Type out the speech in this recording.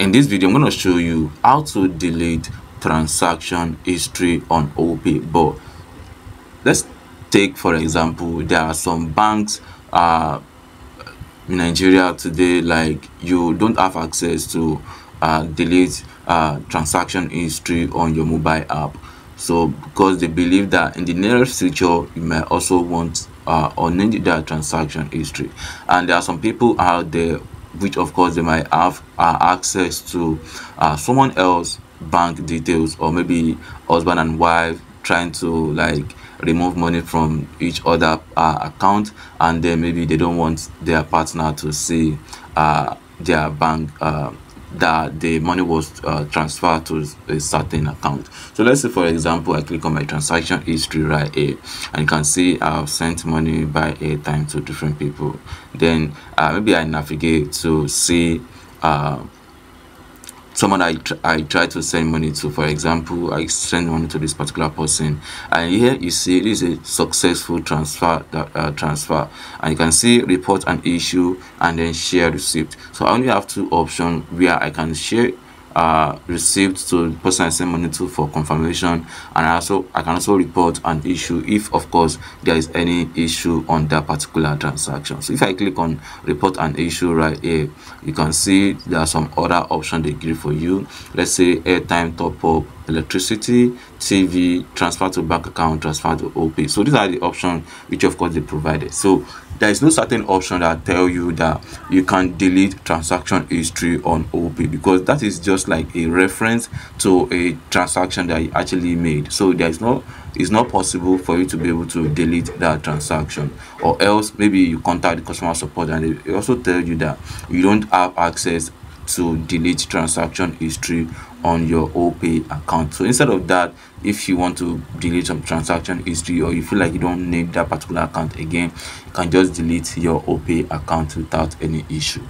In this video, I'm going to show you how to delete transaction history on Opay. But let's take, for example, there are some banks uh, in Nigeria today, like you don't have access to uh, delete uh, transaction history on your mobile app. So because they believe that in the near future, you may also want uh, or need that transaction history. And there are some people out there which of course they might have uh, access to uh, someone else bank details or maybe husband and wife trying to like remove money from each other uh, account and then maybe they don't want their partner to see uh, their bank uh, that the money was uh, transferred to a certain account. So let's say, for example, I click on my transaction history right here, and you can see I've sent money by airtime to different people. Then uh, maybe I navigate to see uh, someone I, I try to send money to for example I send money to this particular person and here you see this is a successful transfer uh, transfer. And you can see report an issue and then share receipt. So I only have two options where I can share uh, received to the person I send money to for confirmation. And also I can also report an issue if of course there is any issue on that particular transaction. So if I click on report an issue right here you can see there are some other options they give for you. Let's say airtime top up electricity tv transfer to bank account transfer to OP. so these are the options which of course they provided. So there is no certain option that tell you that you can delete transaction history on OP because that is just like a reference to a transaction that you actually made. So there is no it's not possible for you to be able to delete that transaction. Or else maybe you contact the customer support and they also tell you that you don't have access to delete transaction history on your OPay account. So instead of that, if you want to delete some transaction history or you feel like you don't need that particular account again, you can just delete your OPay account without any issue.